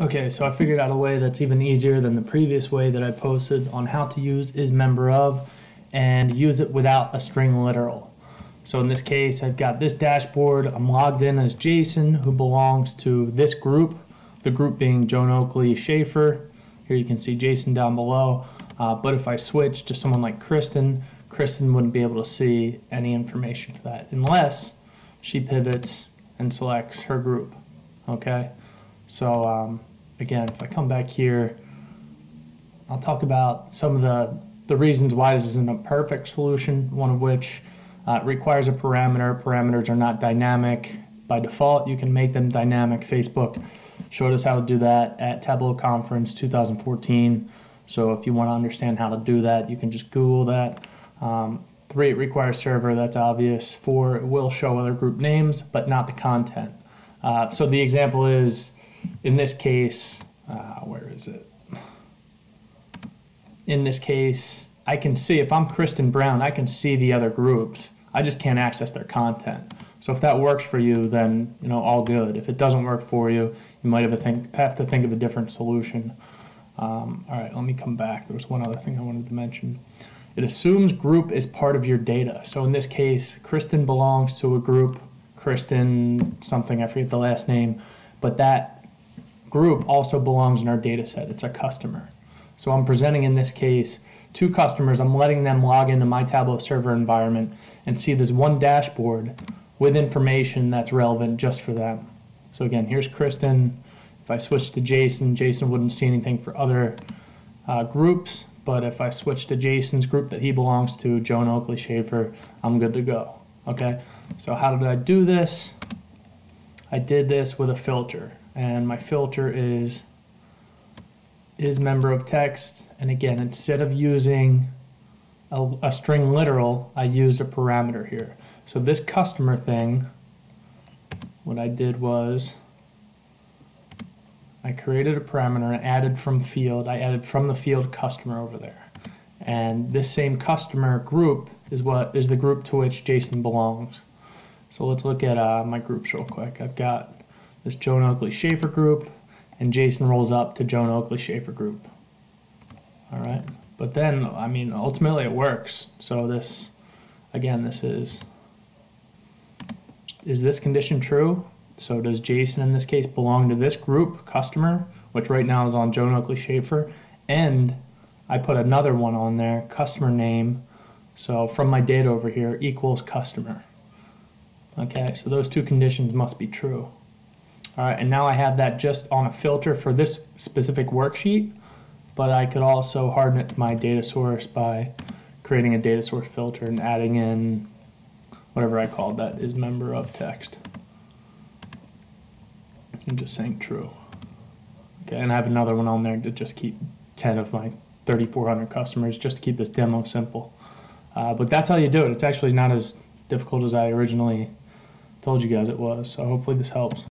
Okay, so I figured out a way that's even easier than the previous way that I posted on how to use is member of and use it without a string literal. So in this case, I've got this dashboard. I'm logged in as Jason, who belongs to this group, the group being Joan Oakley Schaefer. Here you can see Jason down below. Uh, but if I switch to someone like Kristen, Kristen wouldn't be able to see any information for that unless she pivots and selects her group. Okay, so um, again, if I come back here, I'll talk about some of the, the reasons why this isn't a perfect solution, one of which uh, requires a parameter. Parameters are not dynamic by default. You can make them dynamic. Facebook showed us how to do that at Tableau Conference 2014. So if you want to understand how to do that, you can just Google that. Um, three, it requires server, that's obvious. Four, it will show other group names, but not the content. Uh, so the example is, in this case, uh, where is it? In this case, I can see, if I'm Kristen Brown, I can see the other groups. I just can't access their content. So if that works for you, then you know all good. If it doesn't work for you, you might have, a think, have to think of a different solution. Um, all right, let me come back. There was one other thing I wanted to mention. It assumes group is part of your data. So in this case, Kristen belongs to a group, Kristen something, I forget the last name, but that group also belongs in our data set. It's a customer. So I'm presenting in this case two customers. I'm letting them log into my Tableau server environment and see this one dashboard with information that's relevant just for them. So again, here's Kristen. If I switch to Jason, Jason wouldn't see anything for other uh, groups, but if I switch to Jason's group that he belongs to, Joan Oakley Schaefer, I'm good to go. Okay, so how did I do this? I did this with a filter, and my filter is is member of text. And again, instead of using a, a string literal, I used a parameter here. So this customer thing, what I did was I created a parameter and added from field, I added from the field customer over there. And this same customer group is what is the group to which Jason belongs. So let's look at uh, my groups real quick. I've got this Joan Oakley Schaefer group, and Jason rolls up to Joan Oakley Schaefer group. All right, but then, I mean, ultimately it works. So this, again, this is, is this condition true? So does Jason in this case belong to this group, customer, which right now is on Joan Oakley Schaefer, and I put another one on there, customer name, so from my data over here equals customer. Okay, so those two conditions must be true. All right, and now I have that just on a filter for this specific worksheet, but I could also harden it to my data source by creating a data source filter and adding in whatever I called that is member of text and just saying true. Okay, and I have another one on there to just keep 10 of my 3,400 customers just to keep this demo simple. Uh, but that's how you do it. It's actually not as difficult as I originally told you guys it was. So hopefully this helps.